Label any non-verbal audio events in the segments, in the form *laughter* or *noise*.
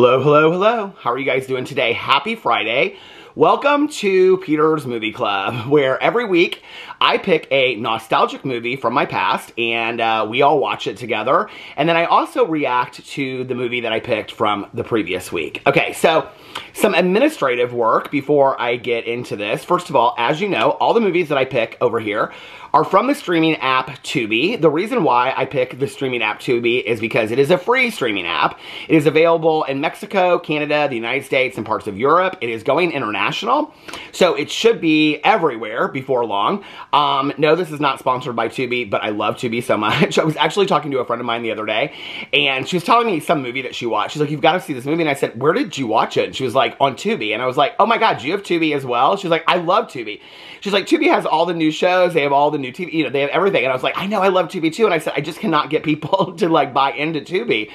Hello, hello, hello. How are you guys doing today? Happy Friday. Welcome to Peter's Movie Club, *laughs* where every week I pick a nostalgic movie from my past and uh, we all watch it together. And then I also react to the movie that I picked from the previous week. Okay, so some administrative work before I get into this. First of all, as you know, all the movies that I pick over here are from the streaming app Tubi. The reason why I pick the streaming app Tubi is because it is a free streaming app. It is available in Mexico, Canada, the United States, and parts of Europe. It is going international, so it should be everywhere before long. Um, no, this is not sponsored by Tubi, but I love Tubi so much. *laughs* I was actually talking to a friend of mine the other day, and she was telling me some movie that she watched. She's like, you've got to see this movie, and I said, where did you watch it? And she was like, on Tubi, and I was like, oh my god, do you have Tubi as well? She's like, I love Tubi. She's like, Tubi has all the new shows, they have all the new TV, you know, they have everything. And I was like, I know, I love Tubi too. And I said, I just cannot get people *laughs* to like buy into Tubi.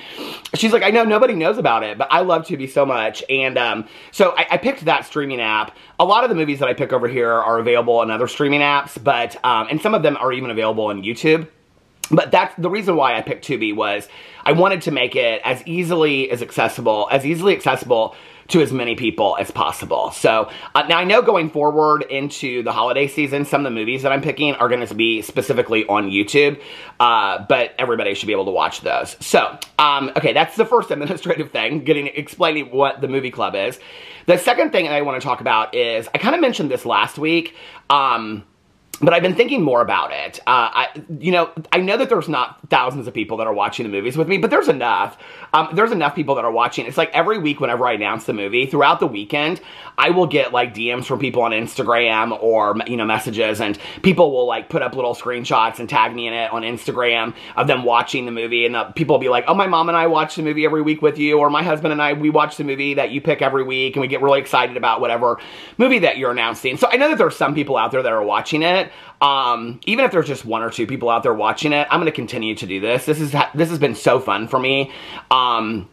She's like, I know, nobody knows about it, but I love Tubi so much. And um, so I, I, picked that streaming app. A lot of the movies that I pick over here are available in other streaming apps, but, um, and some of them are even available on YouTube. But that's the reason why I picked Tubi was I wanted to make it as easily as accessible, as easily accessible to as many people as possible. So uh, now I know going forward into the holiday season, some of the movies that I'm picking are going to be specifically on YouTube, uh, but everybody should be able to watch those. So, um, okay, that's the first *laughs* administrative thing, getting explaining what the movie club is. The second thing I want to talk about is I kind of mentioned this last week. Um, but I've been thinking more about it. Uh, I, you know, I know that there's not thousands of people that are watching the movies with me, but there's enough. Um, there's enough people that are watching. It's like every week whenever I announce the movie, throughout the weekend, I will get like DMs from people on Instagram or, you know, messages and people will like put up little screenshots and tag me in it on Instagram of them watching the movie and uh, people will be like, oh, my mom and I watch the movie every week with you or my husband and I, we watch the movie that you pick every week and we get really excited about whatever movie that you're announcing. So I know that there's some people out there that are watching it. Um, even if there's just one or two people out there watching it, I'm going to continue to do this. This is this has been so fun for me. Um,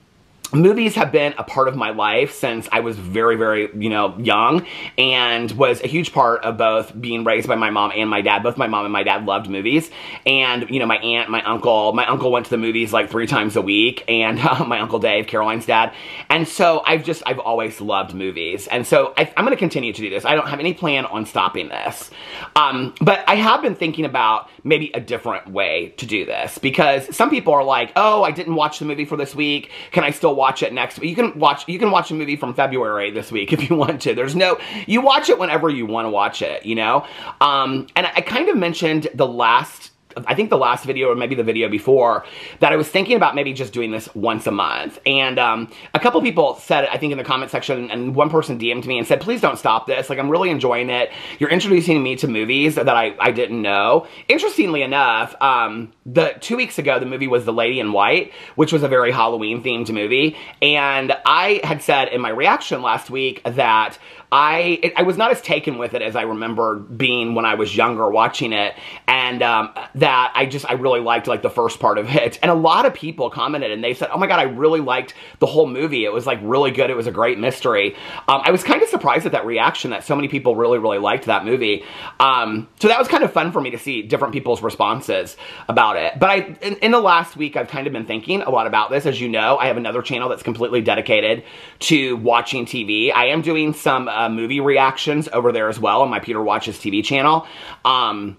movies have been a part of my life since I was very, very, you know, young and was a huge part of both being raised by my mom and my dad. Both my mom and my dad loved movies. And, you know, my aunt, my uncle, my uncle went to the movies like three times a week and uh, *laughs* my uncle Dave, Caroline's dad. And so I've just, I've always loved movies. And so I, am going to continue to do this. I don't have any plan on stopping this. Um, but I have been thinking about maybe a different way to do this because some people are like, oh, I didn't watch the movie for this week. Can I still watch it next. You can watch you can watch a movie from February this week *laughs* if you want to. There's no you watch it whenever you want to watch it, you know? Um, and I kind of mentioned the last I think the last video or maybe the video before that I was thinking about maybe just doing this once a month. And um, a couple people said, I think in the comment section, and one person DM'd me and said, please don't stop this. Like, I'm really enjoying it. You're introducing me to movies that I, I didn't know. Interestingly enough, um, the two weeks ago, the movie was The Lady in White, which was a very Halloween themed movie. And I had said in my reaction last week that I I was not as taken with it as I remember being when I was younger watching it, and um, that I just I really liked like the first part of it. And a lot of people commented and they said, "Oh my god, I really liked the whole movie. It was like really good. It was a great mystery." Um, I was kind of surprised at that reaction that so many people really really liked that movie. Um, so that was kind of fun for me to see different people's responses about it. But I in, in the last week I've kind of been thinking a lot about this. As you know, I have another channel that's completely dedicated to watching TV. I am doing some uh, movie reactions over there as well on my Peter Watches TV channel. Um,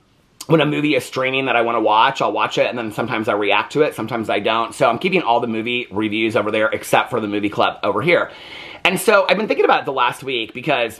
when a movie is streaming that I want to watch, I'll watch it and then sometimes I react to it, sometimes I don't. So I'm keeping all the movie reviews over there except for the movie club over here. And so I've been thinking about it the last week because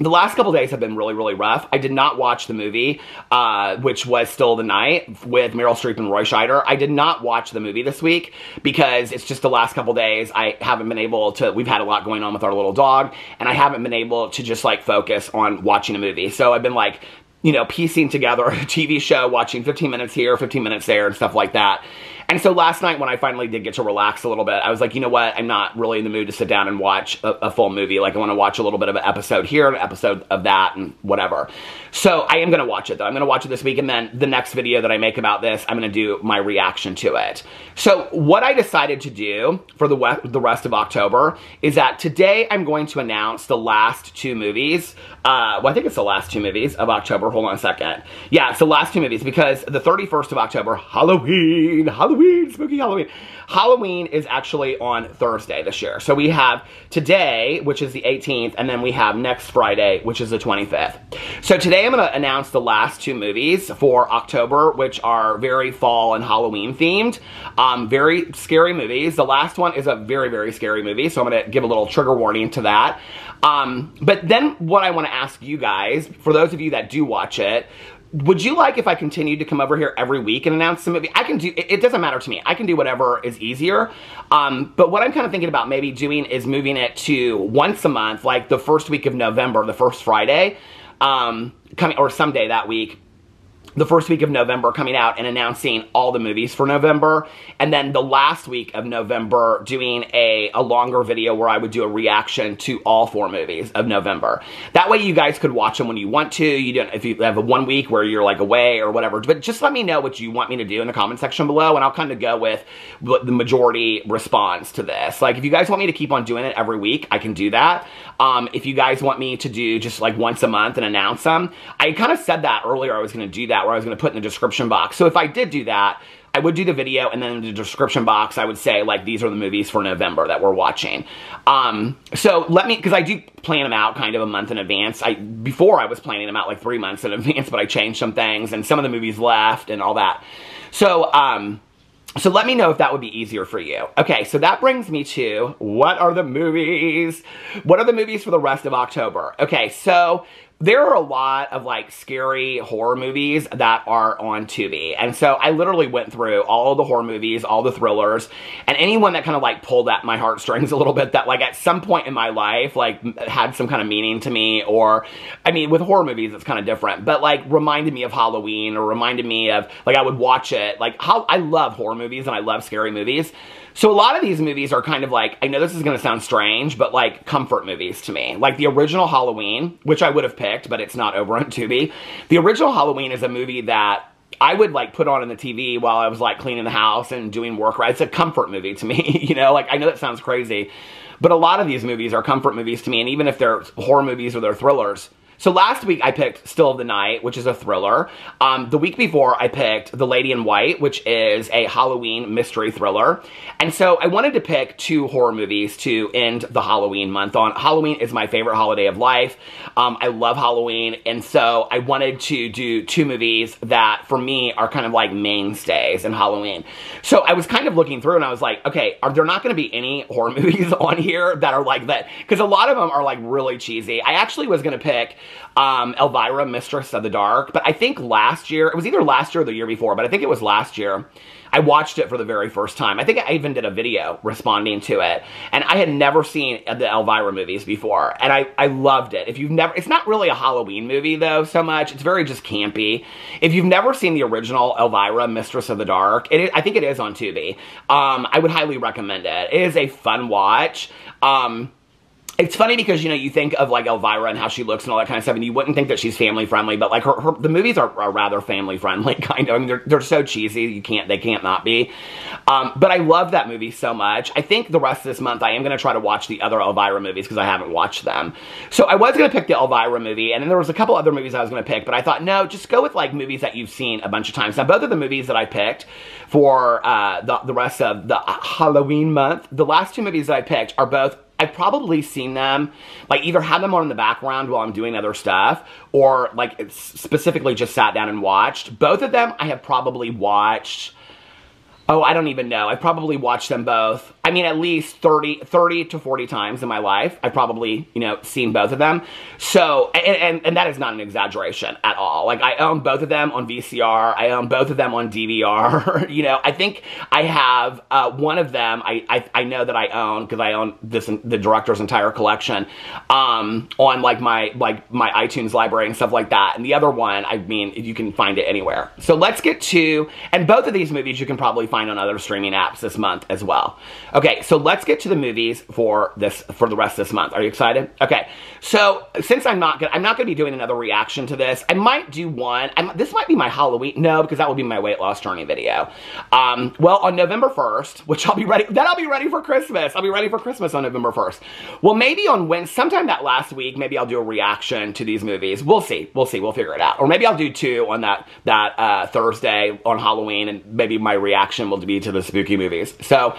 the last couple days have been really, really rough. I did not watch the movie, uh, which was Still the Night with Meryl Streep and Roy Scheider. I did not watch the movie this week because it's just the last couple days. I haven't been able to, we've had a lot going on with our little dog, and I haven't been able to just like focus on watching a movie. So I've been like, you know, piecing together a *laughs* TV show, watching 15 minutes here, 15 minutes there, and stuff like that. And so last night when I finally did get to relax a little bit, I was like, you know what? I'm not really in the mood to sit down and watch a, a full movie. Like I want to watch a little bit of an episode here, an episode of that, and whatever. So I am going to watch it though. I'm going to watch it this week and then the next video that I make about this, I'm going to do my reaction to it. So what I decided to do for the, the rest of October is that today I'm going to announce the last two movies. Uh, well, I think it's the last two movies of October. Hold on a second. Yeah, it's the last two movies because the 31st of October, Halloween, Halloween Halloween, spooky Halloween. Halloween is actually on Thursday this year. So we have today, which is the 18th, and then we have next Friday, which is the 25th. So today I'm going to announce the last two movies for October, which are very fall and Halloween themed. Um, very scary movies. The last one is a very, very scary movie, so I'm going to give a little trigger warning to that. Um, but then what I want to ask you guys, for those of you that do watch it, would you like if I continued to come over here every week and announce the movie? I can do, it, it doesn't matter to me. I can do whatever is easier. Um, but what I'm kind of thinking about maybe doing is moving it to once a month, like the first week of November, the first Friday, um, coming, or someday that week, the first week of November coming out and announcing all the movies for November. And then the last week of November doing a, a longer video where I would do a reaction to all four movies of November. That way you guys could watch them when you want to. You don't, if you have a one week where you're like away or whatever, but just let me know what you want me to do in the comment section below and I'll kind of go with what the majority responds to this. Like if you guys want me to keep on doing it every week, I can do that. Um, if you guys want me to do just like once a month and announce them, I kind of said that earlier I was going to do that where I was going to put in the description box. So if I did do that, I would do the video and then in the description box I would say like these are the movies for November that we're watching. Um, so let me, because I do plan them out kind of a month in advance. I Before I was planning them out like three months in advance, but I changed some things and some of the movies left and all that. So, um, so let me know if that would be easier for you. Okay, so that brings me to what are the movies? What are the movies for the rest of October? Okay, so there are a lot of like scary horror movies that are on Tubi. And so I literally went through all the horror movies, all the thrillers, and anyone that kind of like pulled at my heartstrings *laughs* a little bit that like at some point in my life like had some kind of meaning to me or I mean with horror movies it's kind of different, but like reminded me of Halloween or reminded me of like I would watch it. Like how I love horror movies and I love scary movies. So a lot of these movies are kind of like, I know this is going to sound strange, but like comfort movies to me. Like the original Halloween, which I would have picked, but it's not over on Tubi. The original Halloween is a movie that I would like put on in the TV while I was like cleaning the house and doing work. Right? It's a comfort movie to me, *laughs* you know. Like I know that sounds crazy, but a lot of these movies are comfort movies to me. And even if they're horror movies or they're thrillers, so last week I picked Still of the Night, which is a thriller. Um, the week before I picked The Lady in White, which is a Halloween mystery thriller. And so I wanted to pick two horror movies to end the Halloween month on. Halloween is my favorite holiday of life. Um, I love Halloween. And so I wanted to do two movies that for me are kind of like mainstays in Halloween. So I was kind of looking through and I was like, okay, are there not going to be any horror *laughs* movies on here that are like that? Because a lot of them are like really cheesy. I actually was going to pick um, Elvira, Mistress of the Dark. But I think last year, it was either last year or the year before, but I think it was last year, I watched it for the very first time. I think I even did a video responding to it. And I had never seen the Elvira movies before. And I, I loved it. If you've never, it's not really a Halloween movie though, so much. It's very just campy. If you've never seen the original Elvira, Mistress of the Dark, it is, I think it is on Tubi. Um, I would highly recommend it. It is a fun watch. Um, it's funny because you know you think of like Elvira and how she looks and all that kind of stuff, and you wouldn't think that she's family friendly, but like her, her the movies are, are, rather family friendly, *laughs* kind of. I mean, they're they're so cheesy, you can't they can't not be. Um, but I love that movie so much. I think the rest of this month I am going to try to watch the other Elvira movies because I haven't watched them. So I was going to pick the Elvira movie, and then there was a couple other movies I was going to pick, but I thought no, just go with like movies that you've seen a bunch of times. Now both of the movies that I picked for uh, the the rest of the Halloween month, the last two movies that I picked are both I've probably seen them, like either have them on in the background while I'm doing other stuff, or like specifically just sat down and watched. Both of them I have probably watched Oh, I don't even know. I've probably watched them both. I mean, at least 30, 30 to 40 times in my life. I've probably, you know, seen both of them. So, and, and, and, that is not an exaggeration at all. Like, I own both of them on VCR. I own both of them on DVR. *laughs* you know, I think I have uh, one of them I, I, I know that I own because I own this the director's entire collection um, on like my like my iTunes library and stuff like that. And the other one, I mean, you can find it anywhere. So let's get to, and both of these movies you can probably find on other streaming apps this month as well. Okay, so let's get to the movies for this for the rest of this month. Are you excited? Okay, so since I'm not gonna, I'm not gonna be doing another reaction to this. I might do one. I'm, this might be my Halloween. No, because that will be my weight loss journey video. Um, well, on November 1st, which I'll be ready. Then I'll be ready for Christmas. I'll be ready for Christmas on November 1st. Well, maybe on when sometime that last week, maybe I'll do a reaction to these movies. We'll see. We'll see. We'll figure it out. Or maybe I'll do two on that that uh, Thursday on Halloween, and maybe my reaction will be to the spooky movies. So,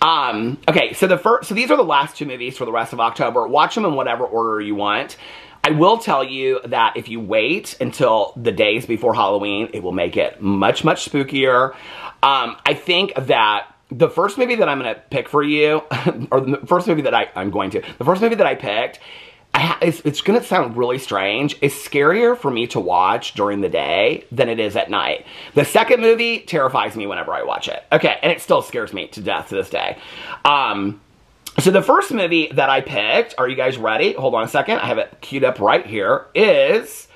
um, okay, so the first, so these are the last two movies for the rest of October. Watch them in whatever order you want. I will tell you that if you wait until the days before Halloween, it will make it much, much spookier. Um, I think that the first movie that I'm going to pick for you, *laughs* or the first movie that I, I'm going to, the first movie that I picked, I it's, it's going to sound really strange. It's scarier for me to watch during the day than it is at night. The second movie terrifies me whenever I watch it. Okay, and it still scares me to death to this day. Um, so the first movie that I picked, are you guys ready? Hold on a second. I have it queued up right here, is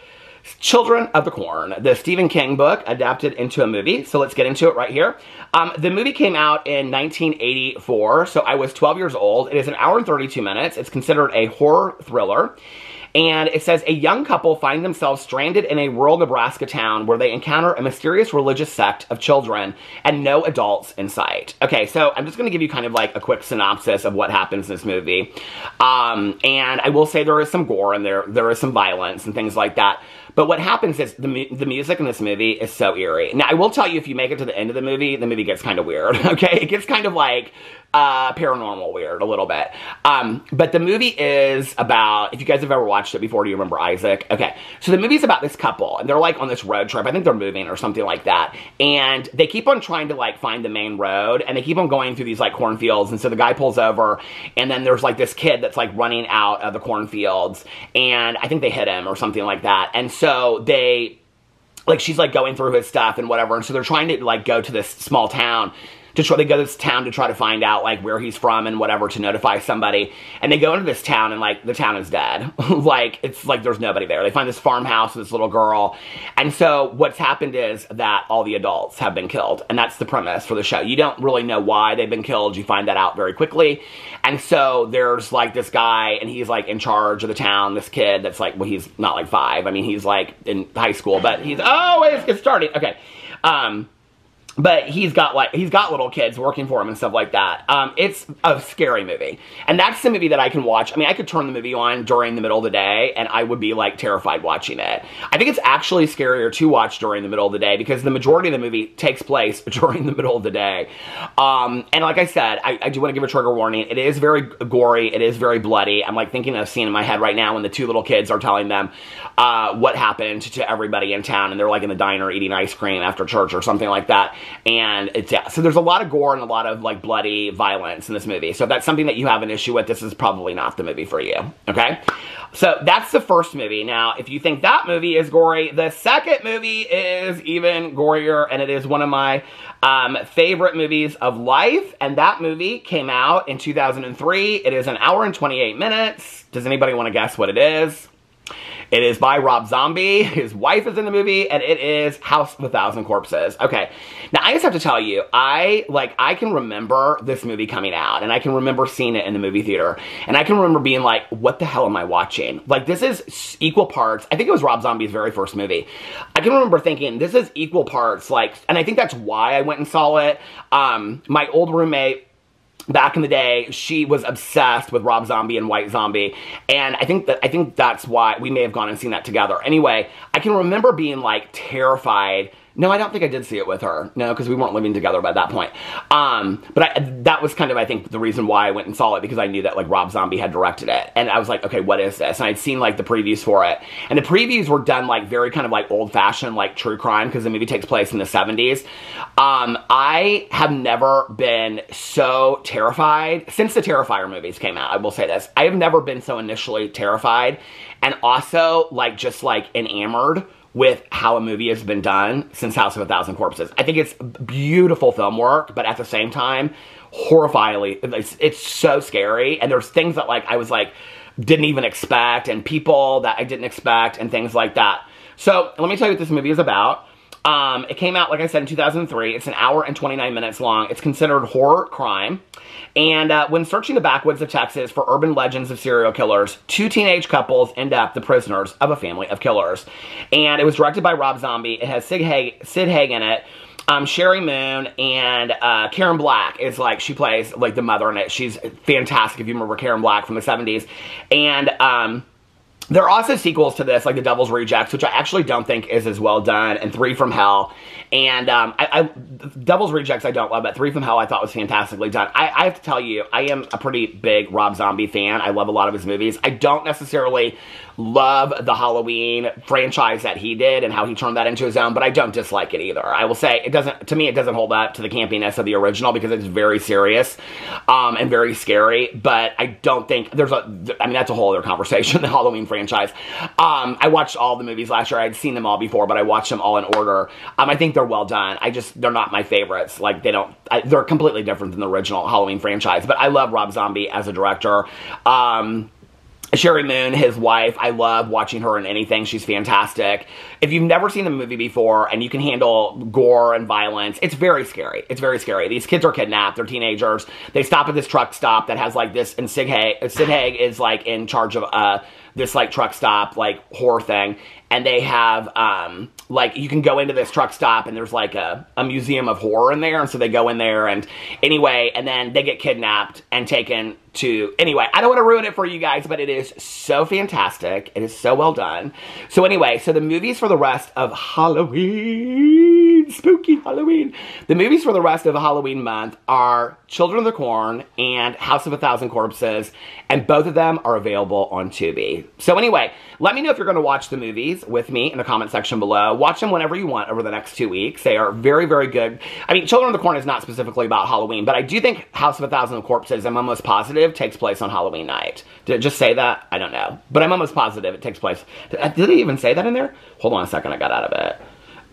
Children of the Corn, the Stephen King book adapted into a movie. So let's get into it right here. Um, the movie came out in 1984, so I was 12 years old. It is an hour and 32 minutes. It's considered a horror thriller. And it says a young couple find themselves stranded in a rural Nebraska town where they encounter a mysterious religious sect of children and no adults in sight. Okay, so I'm just going to give you kind of like a quick synopsis of what happens in this movie. Um, and I will say there is some gore and there there is some violence and things like that. But what happens is the, the music in this movie is so eerie. Now, I will tell you, if you make it to the end of the movie, the movie gets kind of weird, *laughs* okay? It gets kind of like uh, paranormal weird a little bit. Um, but the movie is about, if you guys have ever watched it before, do you remember Isaac? Okay, so the movie's about this couple, and they're like on this road trip. I think they're moving or something like that. And they keep on trying to like find the main road, and they keep on going through these like cornfields. And so the guy pulls over, and then there's like this kid that's like running out of the cornfields, and I think they hit him or something like that. And so they like she's like going through his stuff and whatever and so they're trying to like go to this small town to try they go to this town to try to find out like where he's from and whatever to notify somebody. And they go into this town and like the town is dead. *laughs* like it's like there's nobody there. They find this farmhouse with this little girl. And so what's happened is that all the adults have been killed. And that's the premise for the show. You don't really know why they've been killed. You find that out very quickly. And so there's like this guy and he's like in charge of the town, this kid that's like, well, he's not like five. I mean, he's like in high school, but he's, oh, it's, it's starting. Okay. Um, but he's got like he's got little kids working for him and stuff like that. Um, it's a scary movie, and that's the movie that I can watch. I mean, I could turn the movie on during the middle of the day, and I would be like terrified watching it. I think it's actually scarier to watch during the middle of the day because the majority of the movie takes place *laughs* during the middle of the day. Um, and like I said, I, I do want to give a trigger warning. It is very gory. It is very bloody. I'm like thinking of a scene in my head right now when the two little kids are telling them uh, what happened to everybody in town, and they're like in the diner eating ice cream after church or something like that and it's yeah. So there's a lot of gore and a lot of like bloody violence in this movie. So if that's something that you have an issue with, this is probably not the movie for you. Okay. So that's the first movie. Now, if you think that movie is gory, the second movie is even gorier, and it is one of my um, favorite movies of life. And that movie came out in 2003. It is an hour and 28 minutes. Does anybody want to guess what it is? It is by Rob Zombie. *laughs* His wife is in the movie, and it is House of a Thousand Corpses. Okay. Now, I just have to tell you, I, like, I can remember this movie coming out, and I can remember seeing it in the movie theater, and I can remember being like, what the hell am I watching? Like, this is equal parts. I think it was Rob Zombie's very first movie. I can remember thinking, this is equal parts, like, and I think that's why I went and saw it. Um, my old roommate, back in the day, she was obsessed with Rob Zombie and White Zombie, and I think that I think that's why we may have gone and seen that together. Anyway, I can remember being like terrified no, I don't think I did see it with her. No, because we weren't living together by that point. Um, but I, that was kind of, I think, the reason why I went and saw it because I knew that like Rob Zombie had directed it, and I was like, okay, what is this? And I'd seen like the previews for it, and the previews were done like very kind of like old fashioned, like true crime because the movie takes place in the '70s. Um, I have never been so terrified since the Terrifier movies came out. I will say this: I have never been so initially terrified, and also like just like enamored with how a movie has been done since House of a Thousand Corpses. I think it's beautiful film work, but at the same time, horrifyingly, it's, it's so scary. And there's things that like I was like didn't even expect, and people that I didn't expect, and things like that. So let me tell you what this movie is about. Um, it came out, like I said, in 2003. It's an hour and 29 minutes long. It's considered horror crime. And uh, when searching the backwoods of Texas for urban legends of serial killers, two teenage couples end up the prisoners of a family of killers. And it was directed by Rob Zombie. It has Sid Haig, Sid Haig in it. Um, Sheri Moon and uh, Karen Black is like, she plays like the mother in it. She's fantastic if you remember Karen Black from the 70s. And, um, there are also sequels to this, like The Devil's Rejects, which I actually don't think is as well done, and Three from Hell. And um, I, I, Devil's Rejects I don't love, but Three from Hell I thought was fantastically done. I, I have to tell you, I am a pretty big Rob Zombie fan. I love a lot of his movies. I don't necessarily love the Halloween franchise that he did and how he turned that into his own, but I don't dislike it either. I will say it doesn't, to me, it doesn't hold up to the campiness of the original because it's very serious um, and very scary, but I don't think there's a, I mean, that's a whole other conversation, *laughs* the Halloween franchise. Um, I watched all the movies last year. I'd seen them all before, but I watched them all in order. Um, I think they're well done. I just, they're not my favorites. Like, they don't, I, they're completely different than the original Halloween franchise, but I love Rob Zombie as a director. Um, Sheri Moon, his wife, I love watching her in anything. She's fantastic. If you've never seen the movie before and you can handle gore and violence, it's very scary. It's very scary. These kids are kidnapped. They're teenagers. They stop at this truck stop that has like this, and Sid Haig, Sid Haig is like in charge of uh, this like truck stop, like horror thing. And they have, um, like, you can go into this truck stop and there's like a, a museum of horror in there. And so they go in there and anyway, and then they get kidnapped and taken to, anyway, I don't want to ruin it for you guys, but it is so fantastic. It is so well done. So anyway, so the movies for the rest of Halloween, spooky Halloween. The movies for the rest of Halloween month are Children of the Corn and House of a Thousand Corpses, and both of them are available on Tubi. So anyway, let me know if you're going to watch the movies with me in the comment section below. Watch them whenever you want over the next two weeks. They are very, very good. I mean, Children of the Corn is not specifically about Halloween, but I do think House of a Thousand Corpses, I'm almost positive, takes place on Halloween night. Did it just say that? I don't know. But I'm almost positive it takes place. Did, did it even say that in there? Hold on a second, I got out of it.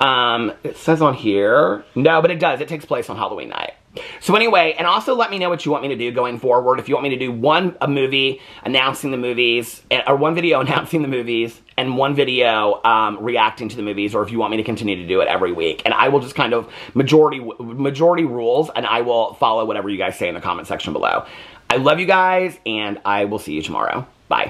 Um, it says on here, no, but it does. It takes place on Halloween night. So anyway, and also let me know what you want me to do going forward. If you want me to do one a movie announcing the movies, eh, or one video *laughs* announcing the movies, and one video um, reacting to the movies, or if you want me to continue to do it every week. And I will just kind of majority majority rules, and I will follow whatever you guys say in the comment section below. I love you guys, and I will see you tomorrow. Bye.